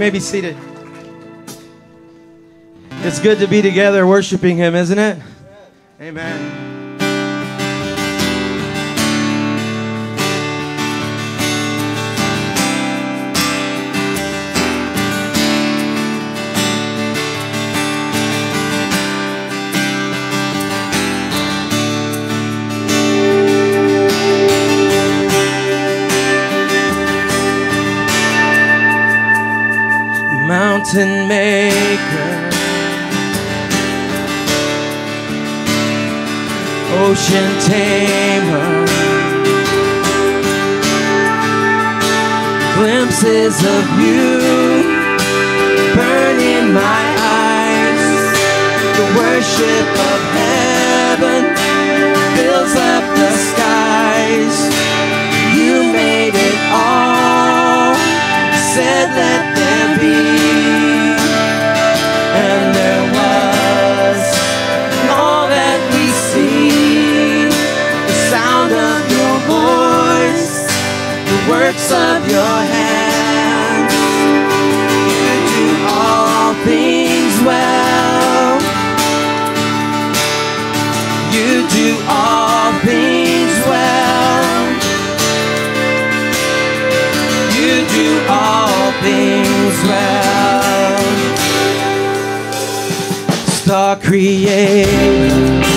may be seated. It's good to be together worshiping Him, isn't it? Amen. mountain maker, ocean tamer, glimpses of you burn in my eyes, the worship of heaven fills up the sky. are.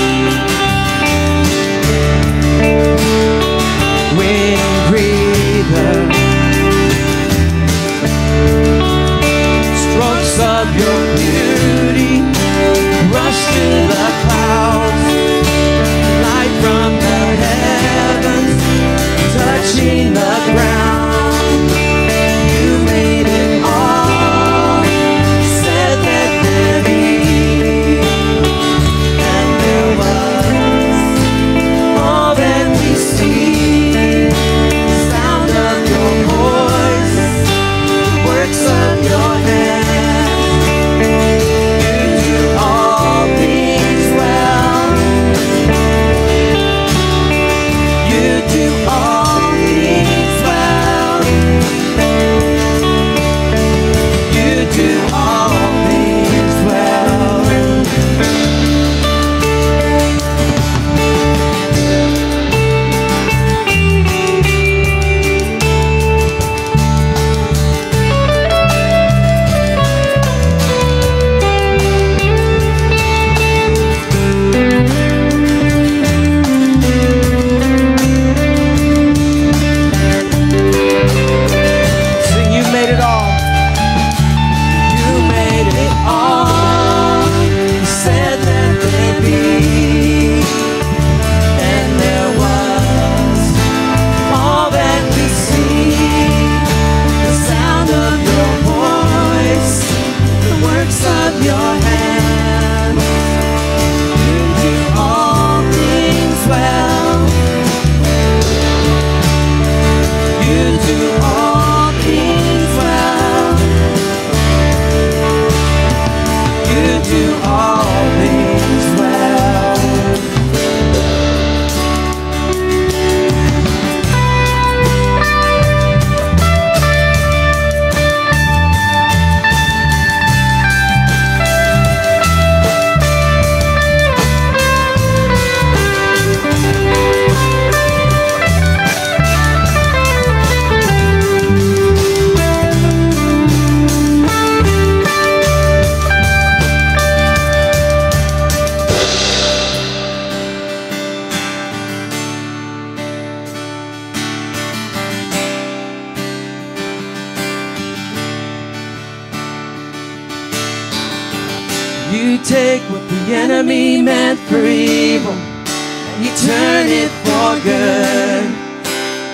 You take what the enemy meant for evil, and you turn it for good.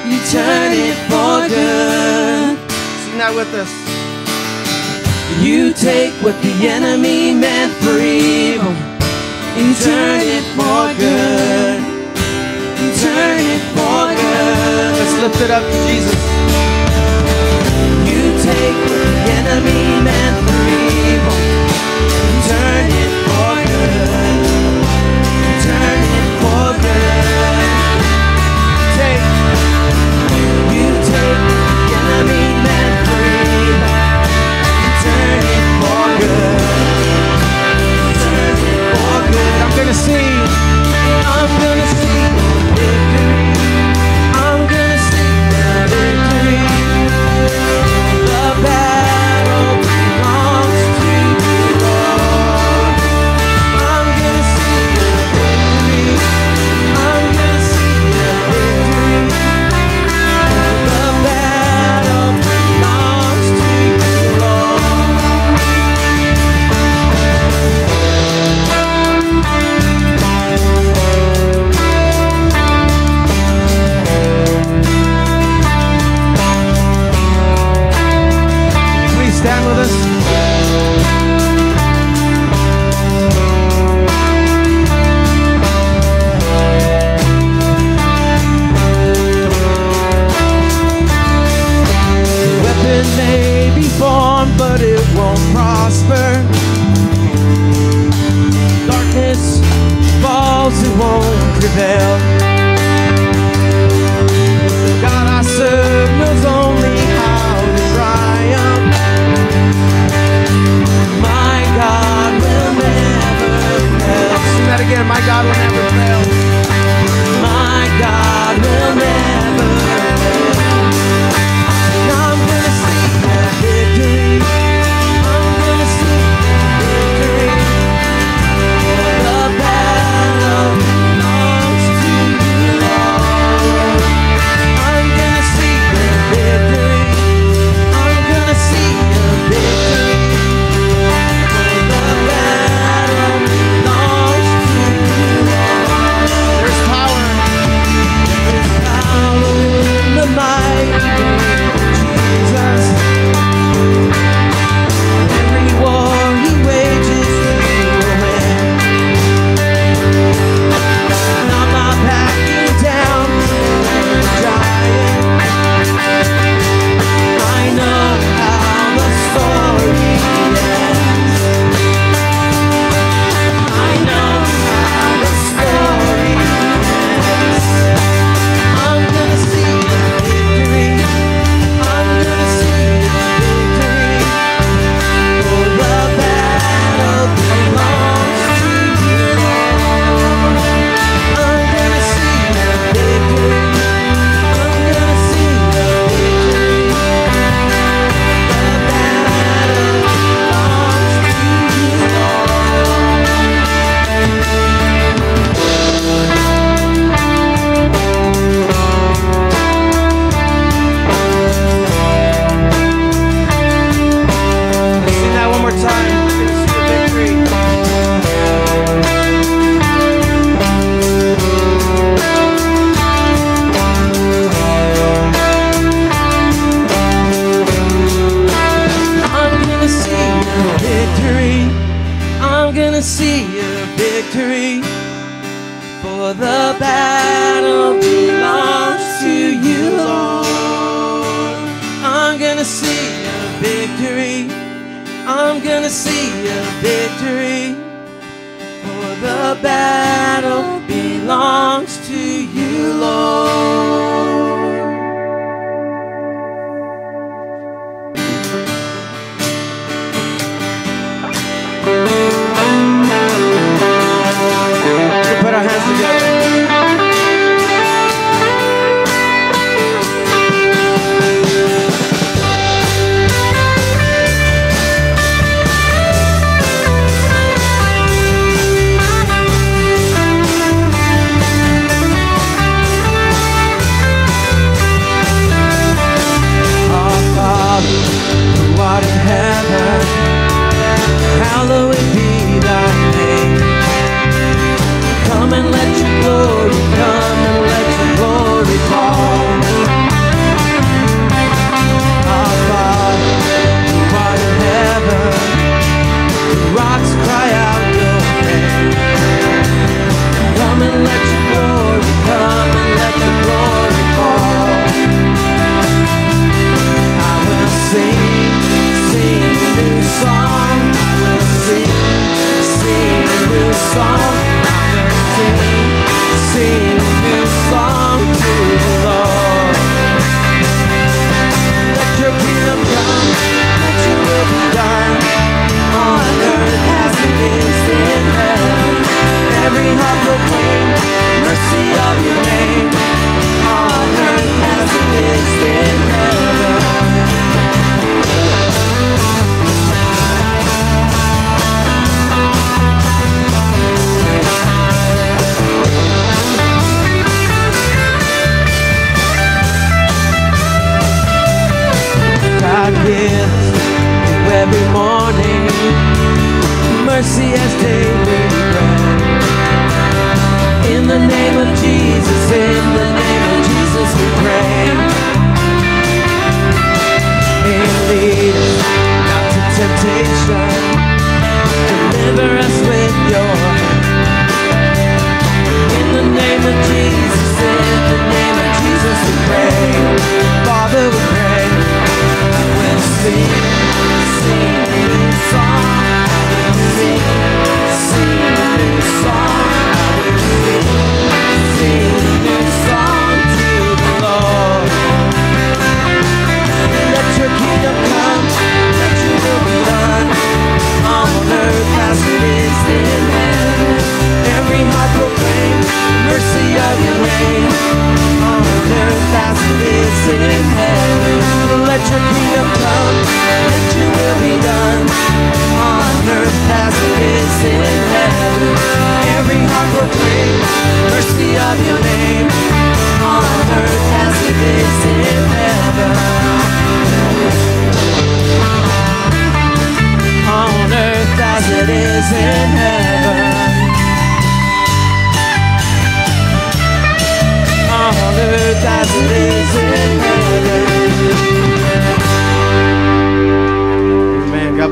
You turn it for good. Sing that with us. You take what the enemy meant for evil, and you turn it for good. You turn it for good. Let's lift it up to Jesus. You take what the enemy meant Deus.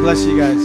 Heaven. Amen. God bless you guys.